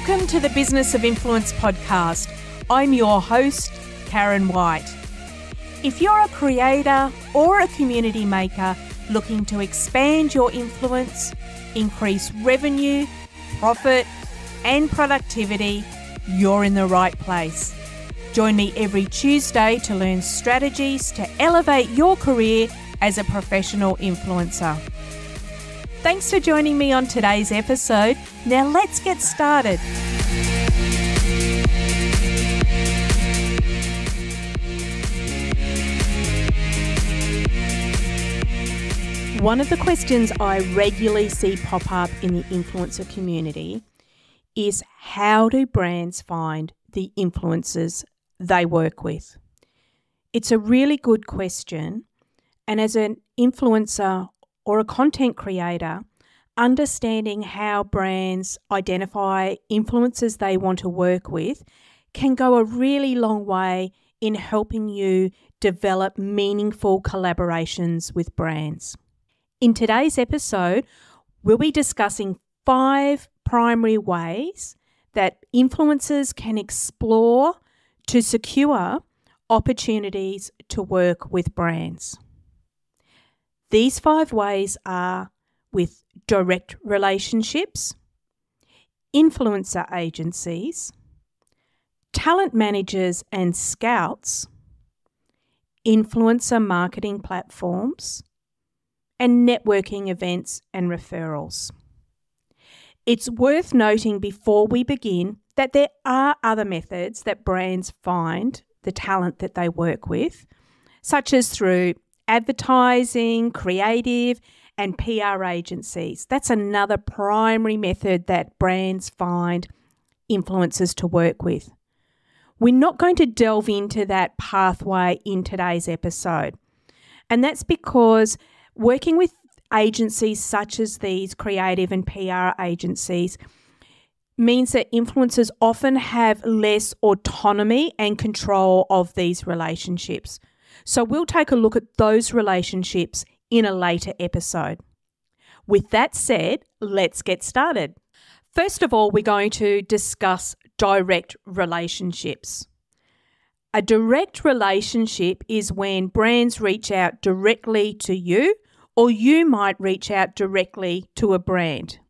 Welcome to the Business of Influence podcast. I'm your host, Karen White. If you're a creator or a community maker looking to expand your influence, increase revenue, profit, and productivity, you're in the right place. Join me every Tuesday to learn strategies to elevate your career as a professional influencer. Thanks for joining me on today's episode. Now let's get started. One of the questions I regularly see pop up in the influencer community is how do brands find the influencers they work with? It's a really good question. And as an influencer or a content creator, understanding how brands identify influencers they want to work with can go a really long way in helping you develop meaningful collaborations with brands. In today's episode, we'll be discussing five primary ways that influencers can explore to secure opportunities to work with brands. These five ways are with direct relationships, influencer agencies, talent managers and scouts, influencer marketing platforms, and networking events and referrals. It's worth noting before we begin that there are other methods that brands find the talent that they work with, such as through advertising, creative, and PR agencies. That's another primary method that brands find influencers to work with. We're not going to delve into that pathway in today's episode. And that's because working with agencies such as these creative and PR agencies means that influencers often have less autonomy and control of these relationships. So we'll take a look at those relationships in a later episode. With that said, let's get started. First of all, we're going to discuss direct relationships. A direct relationship is when brands reach out directly to you, or you might reach out directly to a brand.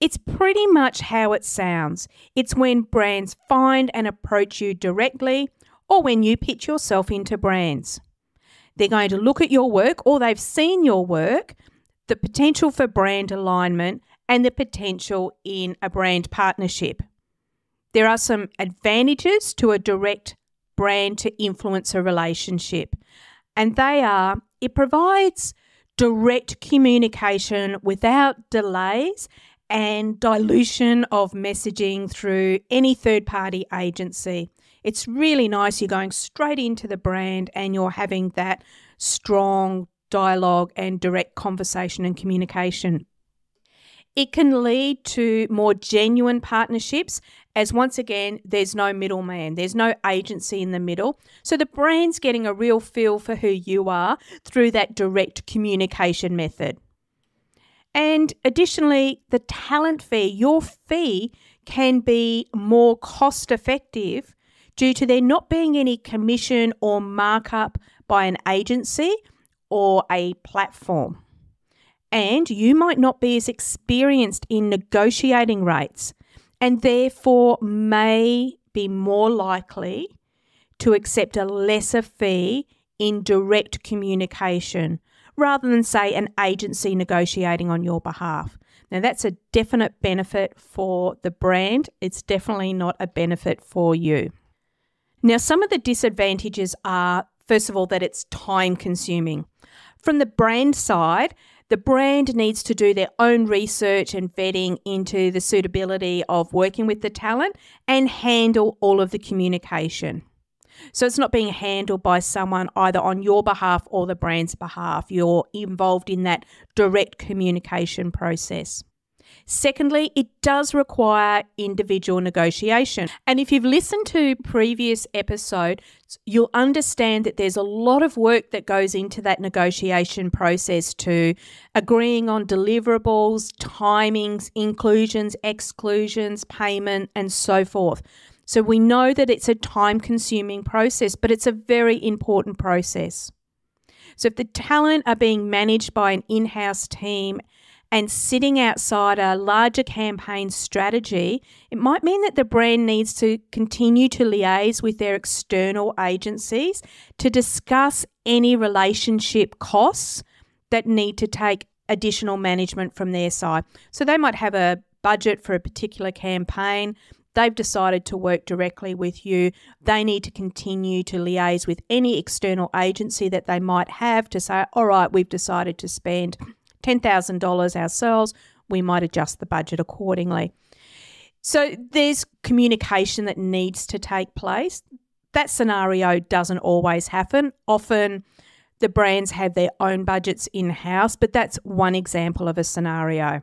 It's pretty much how it sounds. It's when brands find and approach you directly, or when you pitch yourself into brands. They're going to look at your work or they've seen your work, the potential for brand alignment, and the potential in a brand partnership. There are some advantages to a direct brand to influencer relationship, and they are it provides direct communication without delays and dilution of messaging through any third party agency. It's really nice. You're going straight into the brand and you're having that strong dialogue and direct conversation and communication. It can lead to more genuine partnerships, as once again, there's no middleman, there's no agency in the middle. So the brand's getting a real feel for who you are through that direct communication method. And additionally, the talent fee, your fee can be more cost effective due to there not being any commission or markup by an agency or a platform. And you might not be as experienced in negotiating rates and therefore may be more likely to accept a lesser fee in direct communication rather than, say, an agency negotiating on your behalf. Now, that's a definite benefit for the brand. It's definitely not a benefit for you. Now, some of the disadvantages are, first of all, that it's time consuming. From the brand side, the brand needs to do their own research and vetting into the suitability of working with the talent and handle all of the communication. So it's not being handled by someone either on your behalf or the brand's behalf. You're involved in that direct communication process. Secondly, it does require individual negotiation. And if you've listened to previous episodes, you'll understand that there's a lot of work that goes into that negotiation process to agreeing on deliverables, timings, inclusions, exclusions, payment, and so forth. So we know that it's a time consuming process, but it's a very important process. So if the talent are being managed by an in house team and sitting outside a larger campaign strategy, it might mean that the brand needs to continue to liaise with their external agencies to discuss any relationship costs that need to take additional management from their side. So they might have a budget for a particular campaign. They've decided to work directly with you. They need to continue to liaise with any external agency that they might have to say, all right, we've decided to spend $10,000 ourselves, we might adjust the budget accordingly. So there's communication that needs to take place. That scenario doesn't always happen. Often the brands have their own budgets in house, but that's one example of a scenario.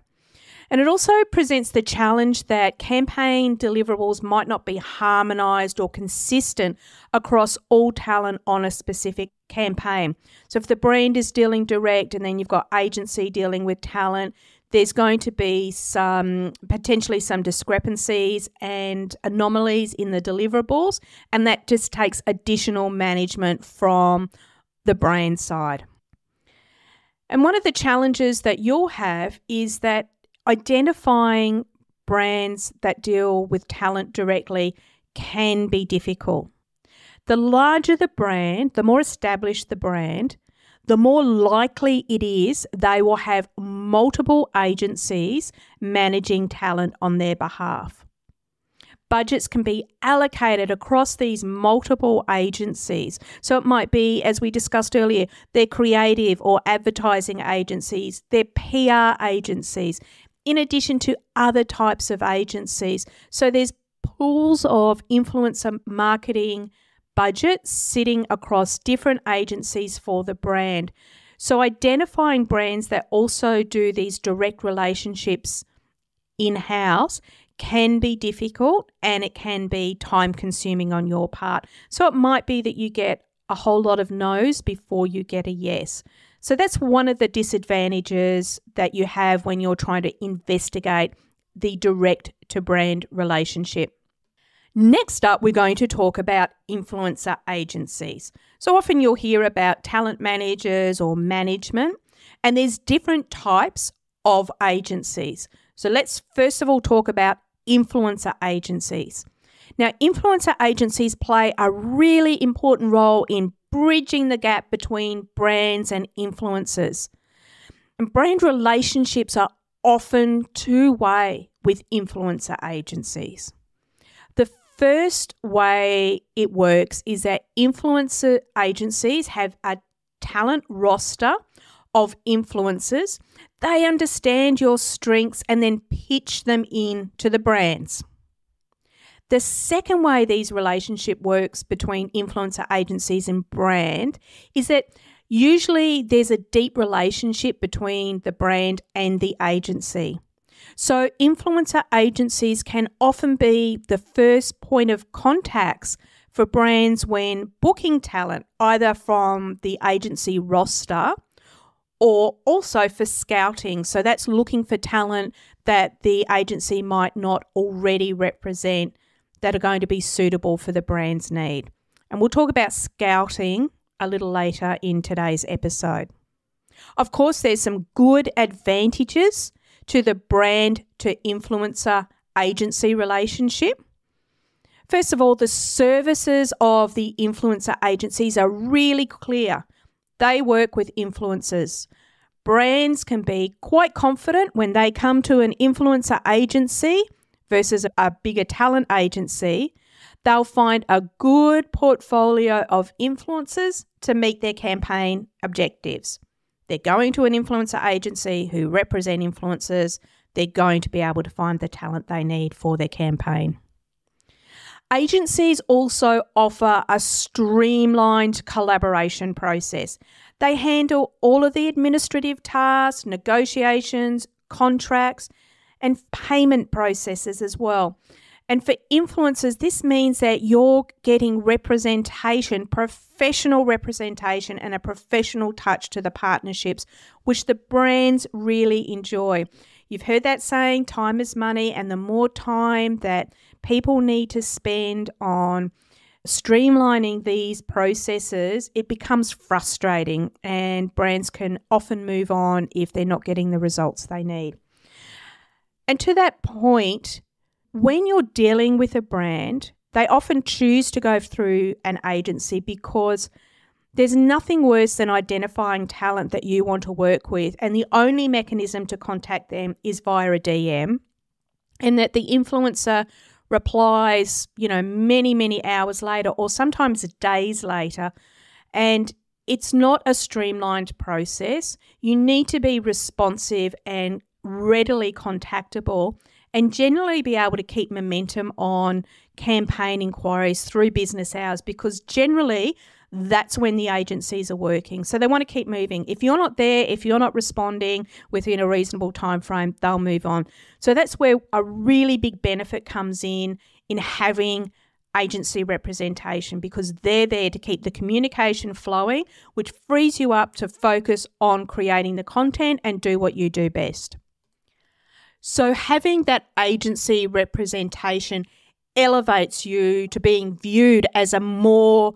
And it also presents the challenge that campaign deliverables might not be harmonised or consistent across all talent on a specific campaign. So if the brand is dealing direct and then you've got agency dealing with talent, there's going to be some potentially some discrepancies and anomalies in the deliverables, and that just takes additional management from the brand side. And one of the challenges that you'll have is that identifying brands that deal with talent directly can be difficult. The larger the brand, the more established the brand, the more likely it is they will have multiple agencies managing talent on their behalf. Budgets can be allocated across these multiple agencies. So it might be, as we discussed earlier, their creative or advertising agencies, their PR agencies, in addition to other types of agencies. So there's pools of influencer marketing budgets sitting across different agencies for the brand. So identifying brands that also do these direct relationships in house can be difficult and it can be time consuming on your part. So it might be that you get a whole lot of no's before you get a yes. So that's one of the disadvantages that you have when you're trying to investigate the direct to brand relationship. Next up, we're going to talk about influencer agencies. So often you'll hear about talent managers or management, and there's different types of agencies. So let's first of all talk about influencer agencies. Now, influencer agencies play a really important role in bridging the gap between brands and influencers. And brand relationships are often two way with influencer agencies. The first way it works is that influencer agencies have a talent roster of influencers. They understand your strengths and then pitch them in to the brands. The second way these relationship works between influencer agencies and brand is that usually there's a deep relationship between the brand and the agency. So influencer agencies can often be the first point of contacts for brands when booking talent either from the agency roster or also for scouting. So that's looking for talent that the agency might not already represent that are going to be suitable for the brand's need. And we'll talk about scouting a little later in today's episode. Of course, there's some good advantages to the brand to influencer agency relationship. First of all, the services of the influencer agencies are really clear. They work with influencers. Brands can be quite confident when they come to an influencer agency versus a bigger talent agency, they'll find a good portfolio of influencers to meet their campaign objectives. They're going to an influencer agency who represent influencers. They're going to be able to find the talent they need for their campaign. Agencies also offer a streamlined collaboration process. They handle all of the administrative tasks, negotiations, contracts, and payment processes as well. And for influencers, this means that you're getting representation, professional representation, and a professional touch to the partnerships, which the brands really enjoy. You've heard that saying, time is money, and the more time that people need to spend on streamlining these processes, it becomes frustrating, and brands can often move on if they're not getting the results they need. And to that point, when you're dealing with a brand, they often choose to go through an agency because there's nothing worse than identifying talent that you want to work with, and the only mechanism to contact them is via a DM, and that the influencer replies, you know, many, many hours later, or sometimes days later, and it's not a streamlined process. You need to be responsive and readily contactable and generally be able to keep momentum on campaign inquiries through business hours because generally that's when the agencies are working. So they want to keep moving. If you're not there, if you're not responding within a reasonable time frame, they'll move on. So that's where a really big benefit comes in in having agency representation because they're there to keep the communication flowing, which frees you up to focus on creating the content and do what you do best. So, having that agency representation elevates you to being viewed as a more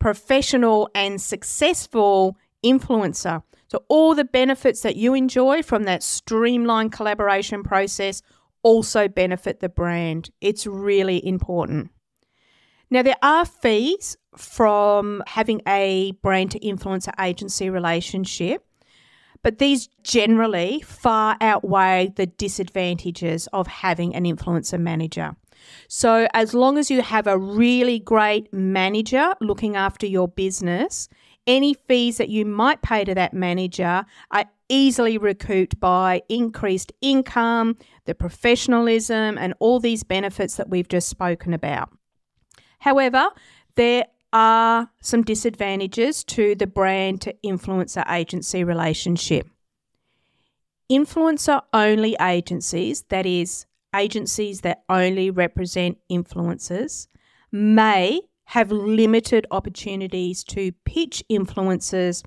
professional and successful influencer. So, all the benefits that you enjoy from that streamlined collaboration process also benefit the brand. It's really important. Now, there are fees from having a brand to influencer agency relationship. But these generally far outweigh the disadvantages of having an influencer manager. So, as long as you have a really great manager looking after your business, any fees that you might pay to that manager are easily recouped by increased income, the professionalism, and all these benefits that we've just spoken about. However, there are some disadvantages to the brand to influencer agency relationship. Influencer only agencies, that is, agencies that only represent influencers, may have limited opportunities to pitch influencers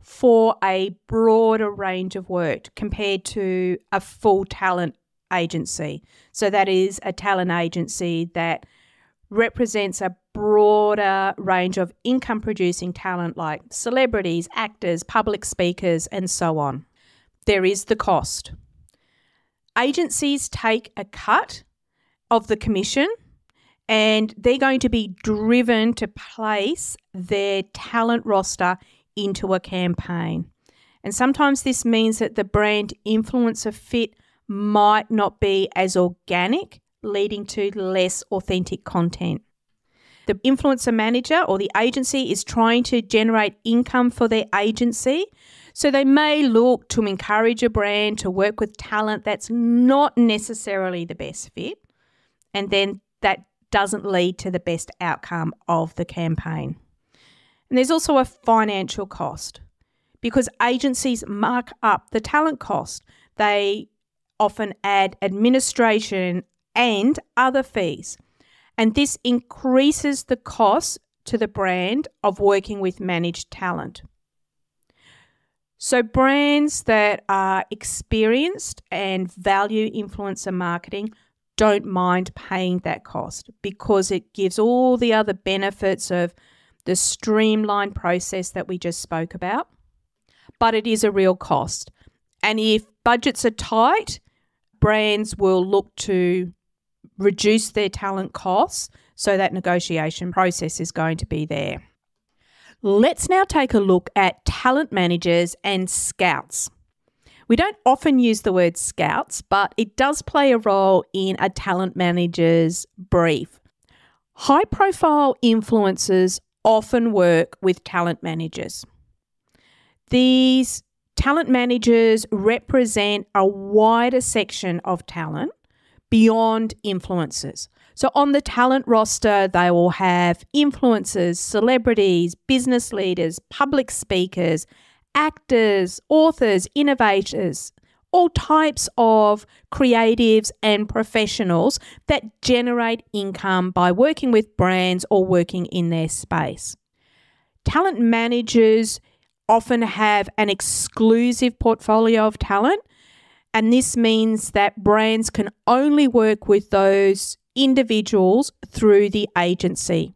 for a broader range of work compared to a full talent agency. So, that is a talent agency that represents a broader range of income producing talent like celebrities, actors, public speakers, and so on. There is the cost. Agencies take a cut of the commission and they're going to be driven to place their talent roster into a campaign. And sometimes this means that the brand influencer fit might not be as organic leading to less authentic content. The influencer manager or the agency is trying to generate income for their agency. So they may look to encourage a brand to work with talent that's not necessarily the best fit. And then that doesn't lead to the best outcome of the campaign. And there's also a financial cost because agencies mark up the talent cost. They often add administration and other fees. And this increases the cost to the brand of working with managed talent. So, brands that are experienced and value influencer marketing don't mind paying that cost because it gives all the other benefits of the streamlined process that we just spoke about. But it is a real cost. And if budgets are tight, brands will look to reduce their talent costs, so that negotiation process is going to be there. Let's now take a look at talent managers and scouts. We don't often use the word scouts, but it does play a role in a talent manager's brief. High profile influencers often work with talent managers. These talent managers represent a wider section of talent beyond influencers. So on the talent roster, they will have influencers, celebrities, business leaders, public speakers, actors, authors, innovators, all types of creatives and professionals that generate income by working with brands or working in their space. Talent managers often have an exclusive portfolio of talent, and this means that brands can only work with those individuals through the agency.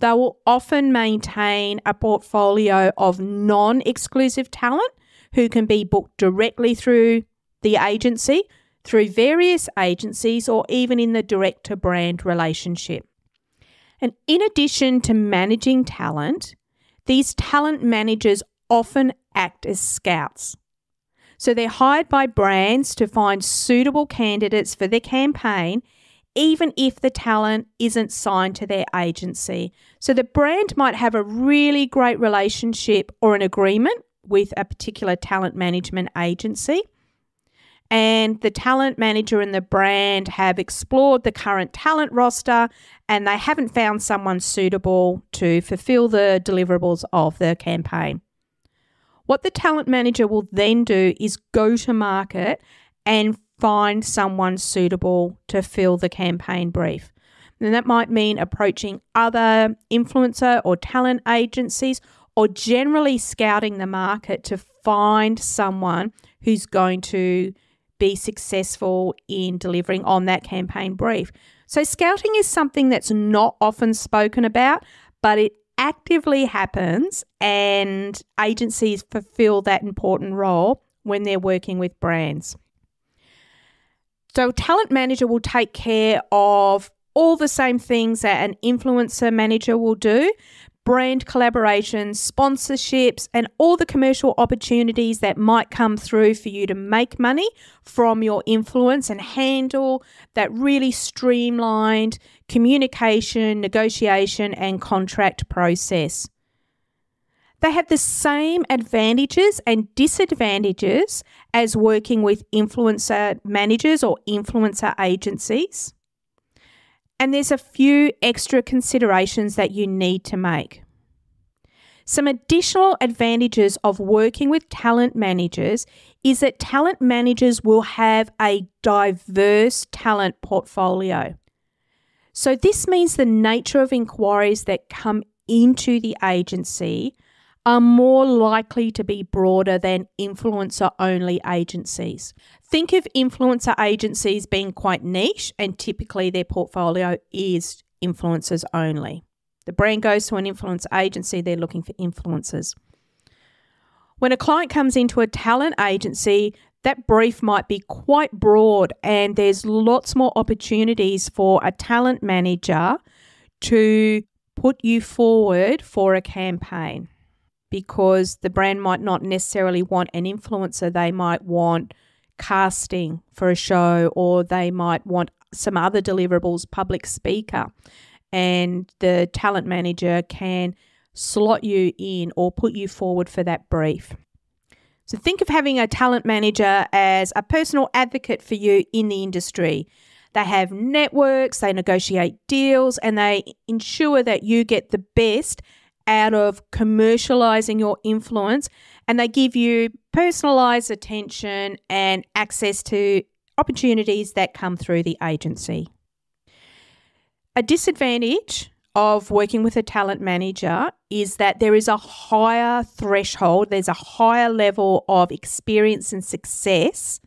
They will often maintain a portfolio of non exclusive talent who can be booked directly through the agency, through various agencies, or even in the direct to brand relationship. And in addition to managing talent, these talent managers often act as scouts. So they're hired by brands to find suitable candidates for their campaign, even if the talent isn't signed to their agency. So the brand might have a really great relationship or an agreement with a particular talent management agency. And the talent manager and the brand have explored the current talent roster and they haven't found someone suitable to fulfill the deliverables of the campaign. What the talent manager will then do is go to market and find someone suitable to fill the campaign brief. And that might mean approaching other influencer or talent agencies or generally scouting the market to find someone who's going to be successful in delivering on that campaign brief. So, scouting is something that's not often spoken about, but it actively happens, and agencies fulfill that important role when they're working with brands. So, talent manager will take care of all the same things that an influencer manager will do, brand collaborations, sponsorships, and all the commercial opportunities that might come through for you to make money from your influence and handle that really streamlined communication, negotiation, and contract process. They have the same advantages and disadvantages as working with influencer managers or influencer agencies. And there's a few extra considerations that you need to make. Some additional advantages of working with talent managers is that talent managers will have a diverse talent portfolio. So, this means the nature of inquiries that come into the agency are more likely to be broader than influencer only agencies. Think of influencer agencies being quite niche, and typically their portfolio is influencers only. The brand goes to an influencer agency, they're looking for influencers. When a client comes into a talent agency, that brief might be quite broad, and there's lots more opportunities for a talent manager to put you forward for a campaign because the brand might not necessarily want an influencer, they might want casting for a show or they might want some other deliverables, public speaker. And the talent manager can slot you in or put you forward for that brief. So think of having a talent manager as a personal advocate for you in the industry. They have networks, they negotiate deals, and they ensure that you get the best out of commercializing your influence and they give you personalized attention and access to opportunities that come through the agency. A disadvantage of working with a talent manager is that there is a higher threshold, there's a higher level of experience and success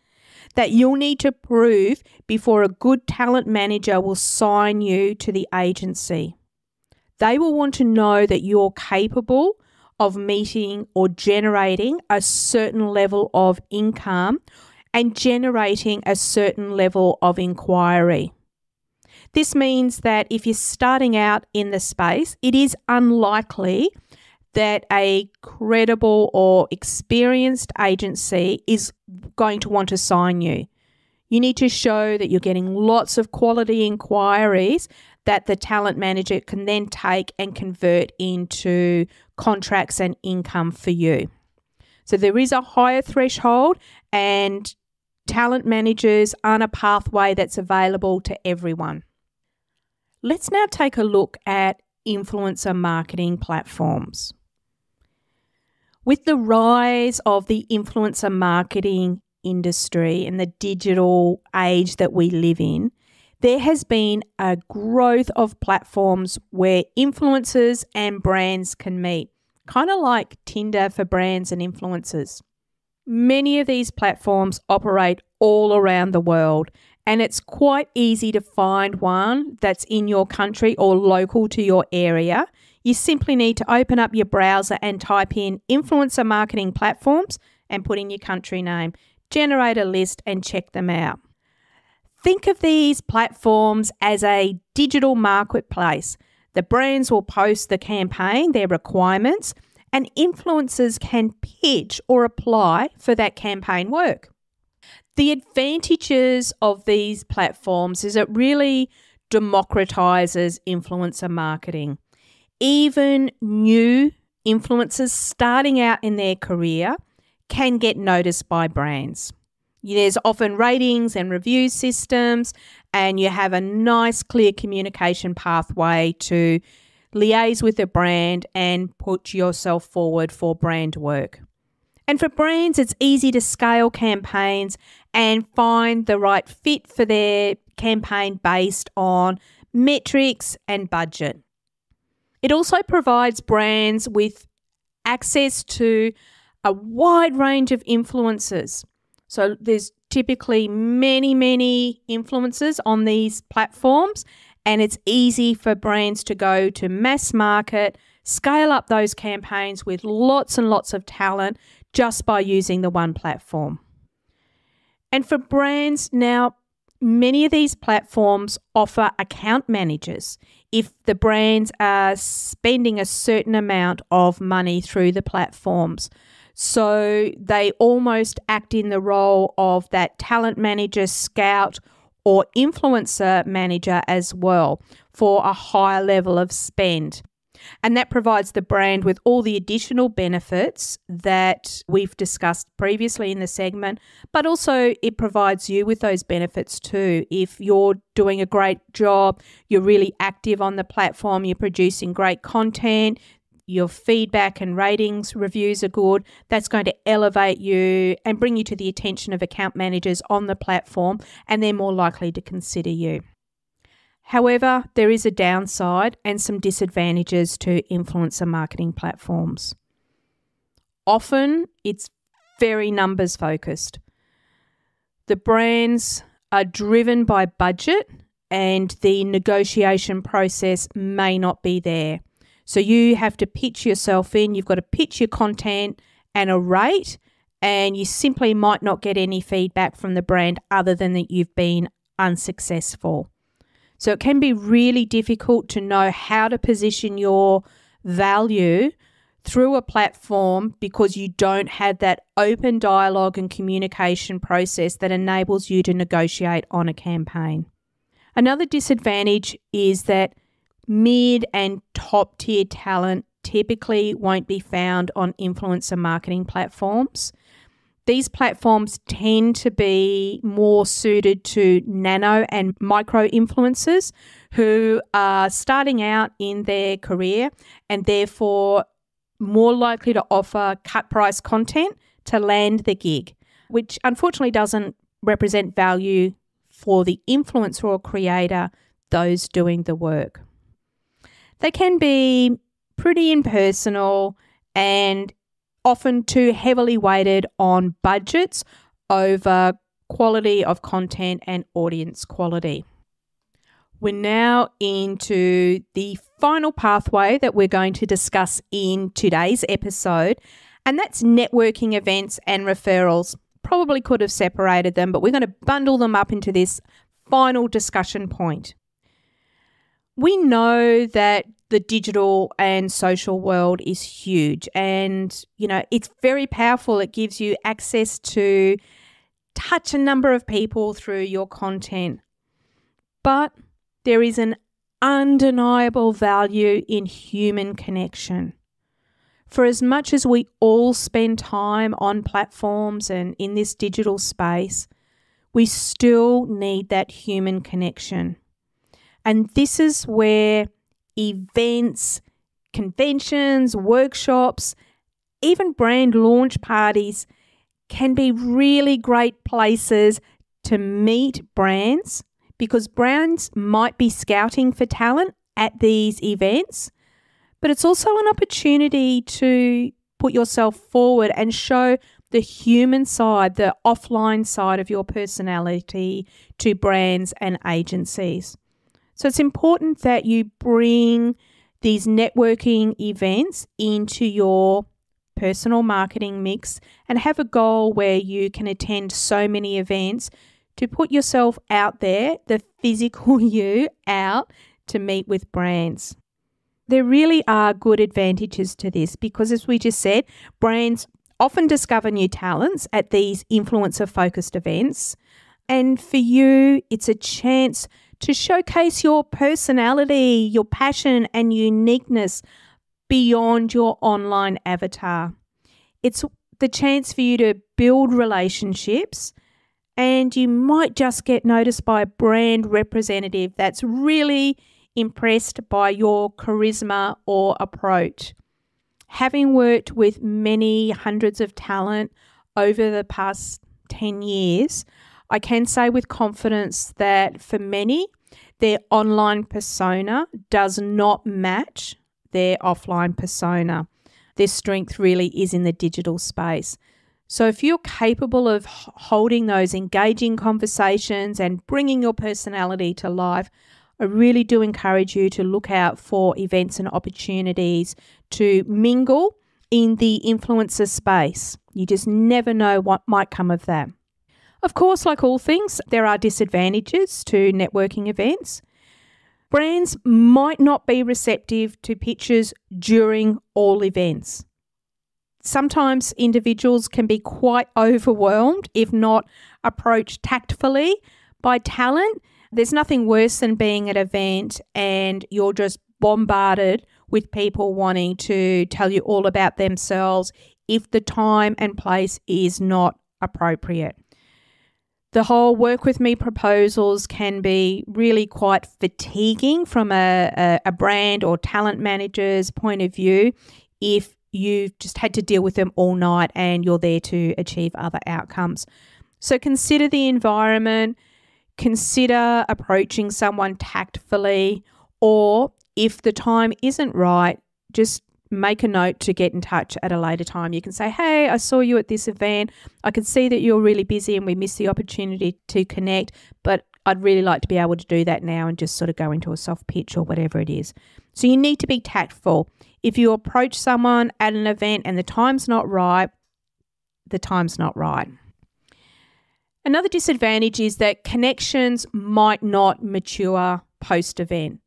that you'll need to prove before a good talent manager will sign you to the agency. They will want to know that you're capable of meeting or generating a certain level of income and generating a certain level of inquiry. This means that if you're starting out in the space, it is unlikely that a credible or experienced agency is going to want to sign you. You need to show that you're getting lots of quality inquiries that the talent manager can then take and convert into contracts and income for you. So there is a higher threshold, and talent managers aren't a pathway that's available to everyone. Let's now take a look at influencer marketing platforms. With the rise of the influencer marketing industry and the digital age that we live in, there has been a growth of platforms where influencers and brands can meet, kind of like Tinder for brands and influencers. Many of these platforms operate all around the world, and it's quite easy to find one that's in your country or local to your area. You simply need to open up your browser and type in influencer marketing platforms and put in your country name, generate a list, and check them out. Think of these platforms as a digital marketplace. The brands will post the campaign, their requirements, and influencers can pitch or apply for that campaign work. The advantages of these platforms is it really democratizes influencer marketing. Even new influencers starting out in their career can get noticed by brands. There's often ratings and review systems, and you have a nice, clear communication pathway to liaise with a brand and put yourself forward for brand work. And for brands, it's easy to scale campaigns and find the right fit for their campaign based on metrics and budget. It also provides brands with access to a wide range of influencers so there's typically many, many influencers on these platforms, and it's easy for brands to go to mass market, scale up those campaigns with lots and lots of talent just by using the one platform. And for brands, now many of these platforms offer account managers if the brands are spending a certain amount of money through the platforms. So they almost act in the role of that talent manager, scout, or influencer manager as well for a higher level of spend. And that provides the brand with all the additional benefits that we've discussed previously in the segment, but also it provides you with those benefits too. If you're doing a great job, you're really active on the platform, you're producing great content, your feedback and ratings reviews are good, that's going to elevate you and bring you to the attention of account managers on the platform, and they're more likely to consider you. However, there is a downside and some disadvantages to influencer marketing platforms. Often it's very numbers focused. The brands are driven by budget and the negotiation process may not be there. So you have to pitch yourself in, you've got to pitch your content and a rate, and you simply might not get any feedback from the brand other than that you've been unsuccessful. So it can be really difficult to know how to position your value through a platform because you don't have that open dialogue and communication process that enables you to negotiate on a campaign. Another disadvantage is that mid and top tier talent typically won't be found on influencer marketing platforms. These platforms tend to be more suited to nano and micro influencers who are starting out in their career and therefore more likely to offer cut price content to land the gig, which unfortunately doesn't represent value for the influencer or creator, those doing the work. They can be pretty impersonal and often too heavily weighted on budgets over quality of content and audience quality. We're now into the final pathway that we're going to discuss in today's episode, and that's networking events and referrals. Probably could have separated them, but we're going to bundle them up into this final discussion point we know that the digital and social world is huge and you know it's very powerful. It gives you access to touch a number of people through your content. But there is an undeniable value in human connection. For as much as we all spend time on platforms and in this digital space we still need that human connection and this is where events, conventions, workshops, even brand launch parties can be really great places to meet brands because brands might be scouting for talent at these events, but it's also an opportunity to put yourself forward and show the human side, the offline side of your personality to brands and agencies. So it's important that you bring these networking events into your personal marketing mix and have a goal where you can attend so many events to put yourself out there, the physical you out to meet with brands. There really are good advantages to this because, as we just said, brands often discover new talents at these influencer focused events. And for you, it's a chance to showcase your personality, your passion, and uniqueness beyond your online avatar. It's the chance for you to build relationships and you might just get noticed by a brand representative that's really impressed by your charisma or approach. Having worked with many hundreds of talent over the past 10 years, I can say with confidence that for many, their online persona does not match their offline persona. Their strength really is in the digital space. So, if you're capable of holding those engaging conversations and bringing your personality to life, I really do encourage you to look out for events and opportunities to mingle in the influencer space. You just never know what might come of that. Of course, like all things, there are disadvantages to networking events. Brands might not be receptive to pitches during all events. Sometimes individuals can be quite overwhelmed, if not approached tactfully, by talent. There's nothing worse than being at an event and you're just bombarded with people wanting to tell you all about themselves if the time and place is not appropriate. The whole work with me proposals can be really quite fatiguing from a, a, a brand or talent manager's point of view if you've just had to deal with them all night and you're there to achieve other outcomes. So consider the environment, consider approaching someone tactfully, or if the time isn't right, just make a note to get in touch at a later time. You can say, Hey, I saw you at this event. I can see that you're really busy and we missed the opportunity to connect, but I'd really like to be able to do that now and just sort of go into a soft pitch or whatever it is. So you need to be tactful. If you approach someone at an event and the time's not right, the time's not right. Another disadvantage is that connections might not mature post event.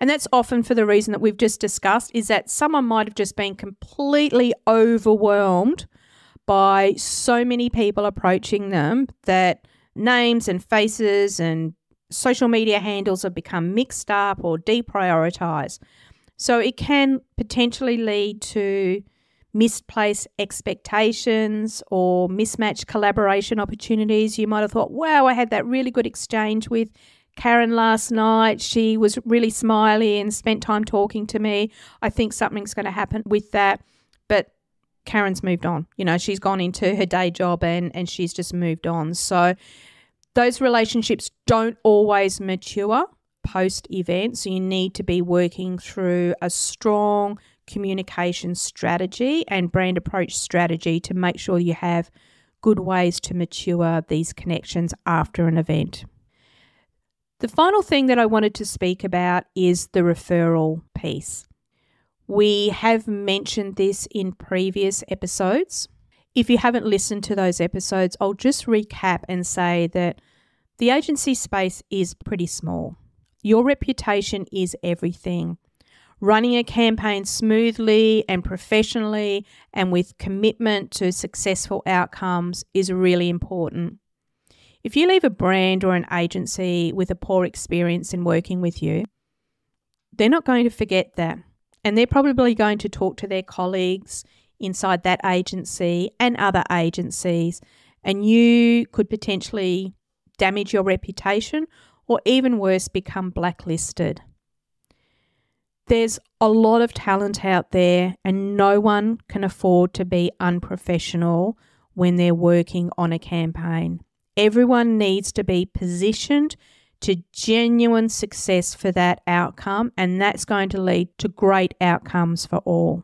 And that's often for the reason that we've just discussed is that someone might have just been completely overwhelmed by so many people approaching them that names and faces and social media handles have become mixed up or deprioritized. So it can potentially lead to misplaced expectations or mismatched collaboration opportunities. You might have thought, wow, I had that really good exchange with Karen last night. She was really smiley and spent time talking to me. I think something's going to happen with that. But Karen's moved on. You know, she's gone into her day job and, and she's just moved on. So those relationships don't always mature post event. So you need to be working through a strong communication strategy and brand approach strategy to make sure you have good ways to mature these connections after an event. The final thing that I wanted to speak about is the referral piece. We have mentioned this in previous episodes. If you haven't listened to those episodes, I'll just recap and say that the agency space is pretty small. Your reputation is everything. Running a campaign smoothly and professionally and with commitment to successful outcomes is really important. If you leave a brand or an agency with a poor experience in working with you, they're not going to forget that. And they're probably going to talk to their colleagues inside that agency and other agencies. And you could potentially damage your reputation or even worse, become blacklisted. There's a lot of talent out there, and no one can afford to be unprofessional when they're working on a campaign. Everyone needs to be positioned to genuine success for that outcome, and that's going to lead to great outcomes for all.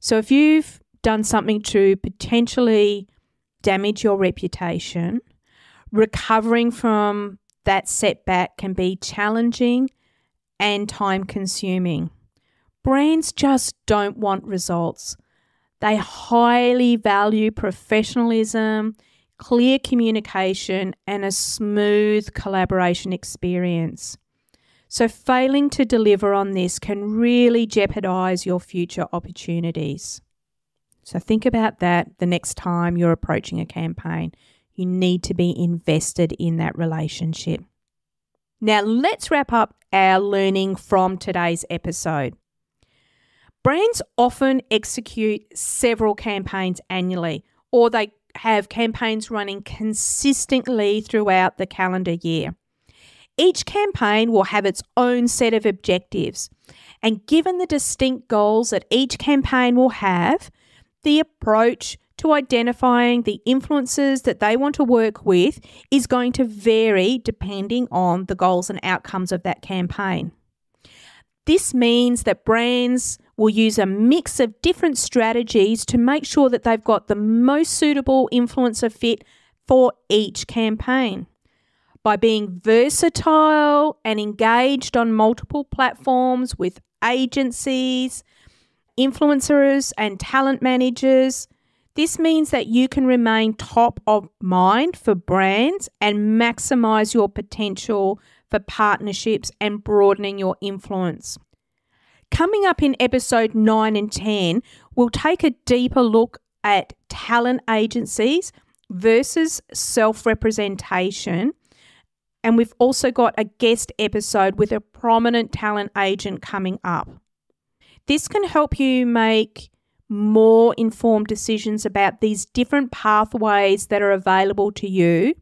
So, if you've done something to potentially damage your reputation, recovering from that setback can be challenging and time consuming. Brands just don't want results. They highly value professionalism, clear communication, and a smooth collaboration experience. So, failing to deliver on this can really jeopardize your future opportunities. So, think about that the next time you're approaching a campaign. You need to be invested in that relationship. Now, let's wrap up our learning from today's episode. Brands often execute several campaigns annually, or they have campaigns running consistently throughout the calendar year. Each campaign will have its own set of objectives, and given the distinct goals that each campaign will have, the approach to identifying the influencers that they want to work with is going to vary depending on the goals and outcomes of that campaign. This means that brands will use a mix of different strategies to make sure that they've got the most suitable influencer fit for each campaign. By being versatile and engaged on multiple platforms with agencies, influencers, and talent managers, this means that you can remain top of mind for brands and maximize your potential for partnerships and broadening your influence. Coming up in episode 9 and 10, we'll take a deeper look at talent agencies versus self representation. And we've also got a guest episode with a prominent talent agent coming up. This can help you make more informed decisions about these different pathways that are available to you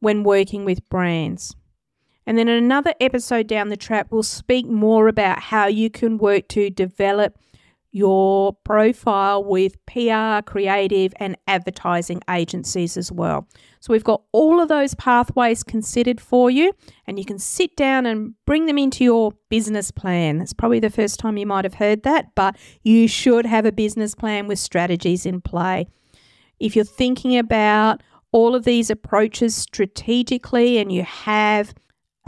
when working with brands. And then in another episode down the track, we'll speak more about how you can work to develop your profile with PR, creative, and advertising agencies as well. So we've got all of those pathways considered for you, and you can sit down and bring them into your business plan. That's probably the first time you might have heard that, but you should have a business plan with strategies in play. If you're thinking about all of these approaches strategically and you have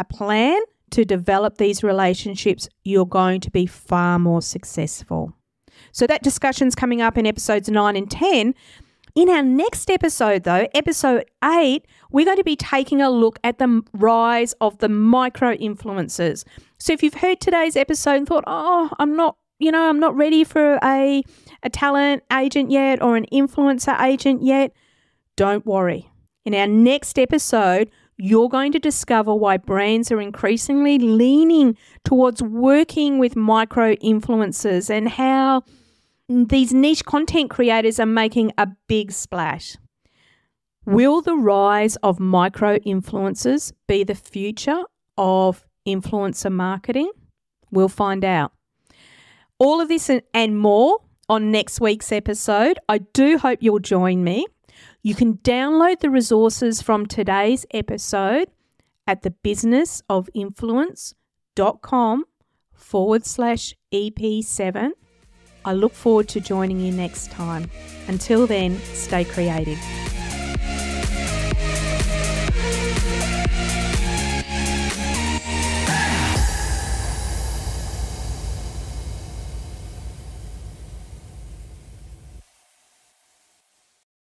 a plan to develop these relationships, you're going to be far more successful. So that discussion's coming up in episodes 9 and 10. In our next episode, though, episode 8, we're going to be taking a look at the rise of the micro influencers. So if you've heard today's episode and thought, oh, I'm not, you know, I'm not ready for a, a talent agent yet or an influencer agent yet, don't worry. In our next episode, you're going to discover why brands are increasingly leaning towards working with micro influencers and how these niche content creators are making a big splash. Will the rise of micro influencers be the future of influencer marketing? We'll find out. All of this and more on next week's episode. I do hope you'll join me. You can download the resources from today's episode at thebusinessofinfluence.com forward slash EP7. I look forward to joining you next time. Until then, stay creative.